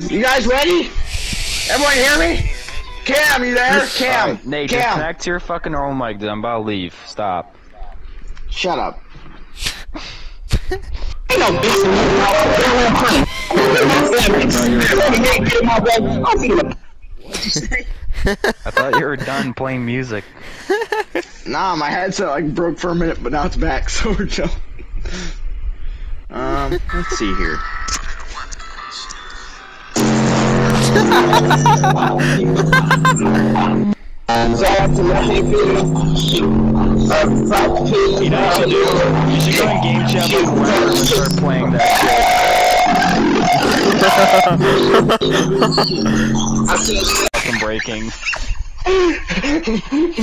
You guys ready? Everyone hear me? Cam, you there? Cam. Alright, Nate, Cam. connect to your fucking normal mic, dude. I'm about to leave. Stop. Shut up. I thought you were done playing music. Nah, my headset like broke for a minute, but now it's back, so we're chill. Um, let's see here. You know what you should do? You should go in game chat with and start playing that shit. fucking breaking.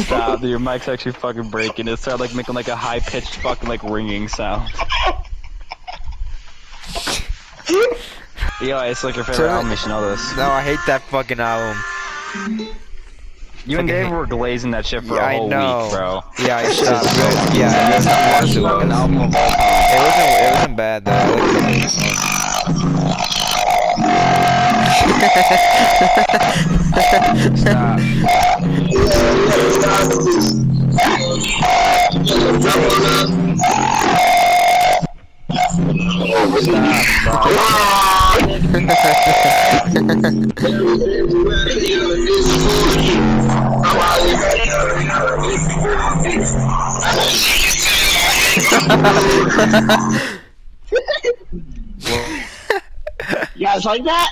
Stop, your mic's actually fucking breaking. It started like making like a high pitched fucking like ringing sound. Yo, it's like your favorite album, you should know this. No, I hate that fucking album. You and Dave were glazing that shit for Yeah, a I whole know. week, bro. Yeah, I stopped. But, yeah, it wasn't worse. It Fucking album of all time. It wasn't. It wasn't bad though. I liked the. Stop. Stop, You guys like that?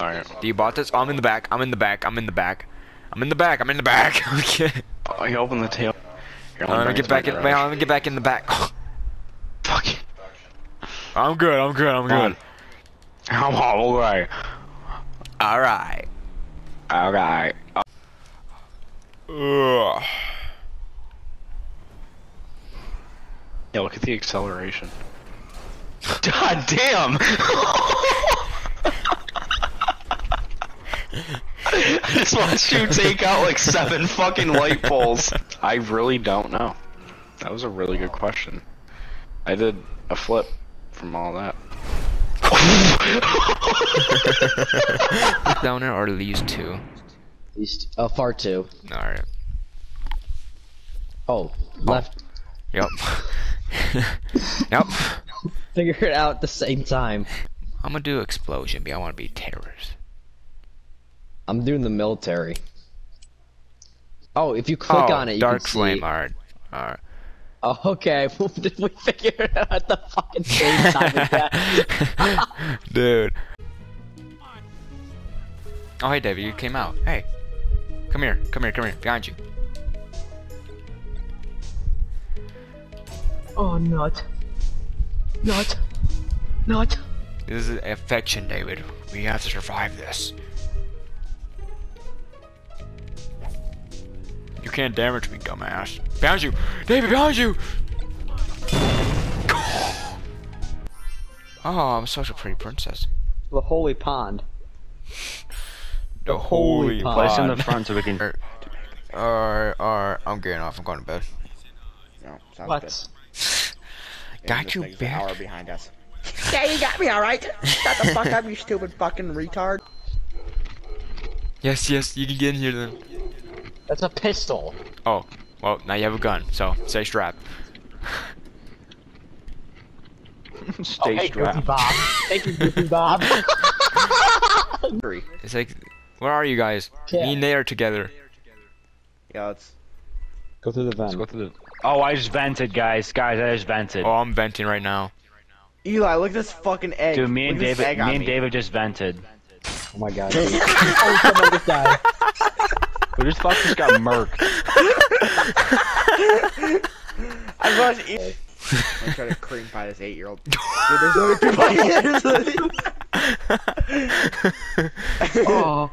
Alright. Do you bought this? Oh, I'm in the back. I'm in the back. I'm in the back. I'm in the back. I'm in the back. okay. Oh, you open the tail. Here, I'm gonna get back in. Wait, I'm gonna get back in the back. Fuck it. I'm good. I'm good. I'm good. Come on, alright. All right. Alright. Ugh. Yeah, look at the acceleration. God damn! I just watched you take out like seven fucking light poles. I really don't know. That was a really good question. I did a flip from all that. Downer or least two. East, uh, far two. All right. Oh, left. Yep. yep. Figure it out at the same time. I'm gonna do explosion, but I want to be terrorist. I'm doing the military. Oh, if you click oh, on it, you dark can flame. see. All right. All right. Oh, okay. Did we figure it out at the fucking same time? again? Dude. Oh, hey, David, you came out. Hey. Come here. Come here. Come here. Behind you. oh, not. Not. Not. This is affection, David. We have to survive this. Can't damage me, dumbass. Behind you! David, behind you! Oh, I'm such a pretty princess. The holy pond. The holy holy pond. Place in the front so we can. Alright, alright, I'm getting off. I'm going to bed. No, sounds What? Got you, An bitch. hour behind us. Yeah, you got me alright. Shut the fuck up, you stupid fucking retard. Yes, yes, you can get in here then. That's a pistol. Oh, well, now you have a gun, so stay strapped. Stay oh, hey, strapped. Goofy Bob. Thank you, Goofy Bob. It's like, where are you guys? Yeah. Me and Nate are together. Yeah, let's. Go through the Let's vent. go through the. Oh, I just vented, guys. Guys, I just vented. Oh, I'm venting right now. Eli, look at this fucking egg. Dude, me and Look David, me on and David just vented. Oh my god. oh, someone just died. We just fuck just got murked. I was watching. I'm trying to cream by this eight-year-old. Dude, there's only two fucking Oh.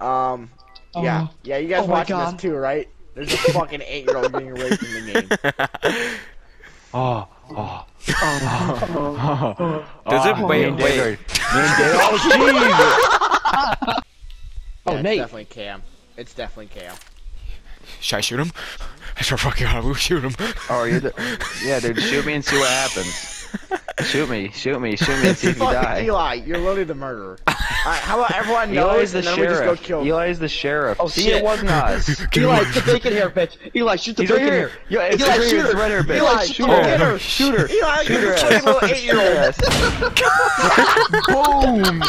Um, yeah, yeah, you guys Oh watching this too, right? There's a fucking eight-year-old getting away from the game. Oh, oh. oh. Does it- Oh, wait, wait. David are- Me and David. Oh, jeez. Oh, yeah, Nate. Definitely Cam. It's definitely Cam. Should I shoot him? I swear fucking God, we'll shoot him. Oh, you're the. Yeah, dude, shoot me and see what happens. Shoot me, shoot me, shoot me, and see if you die. Eli, you're literally the murderer. Alright, how about everyone Eli's knows the and then we just go kill him? Eli's the sheriff. Oh, See, shit. it wasn't us. Eli, get the bacon here, bitch. Eli, shoot the He's right bacon here. here. Yeah, it's Eli, right shoot It's her. right here, bitch. Eli, shoot oh, shoot her. her. Get. Shoot her. Eli, Shoot you're her a ass. little eight-year-old. Shoot her. Boom.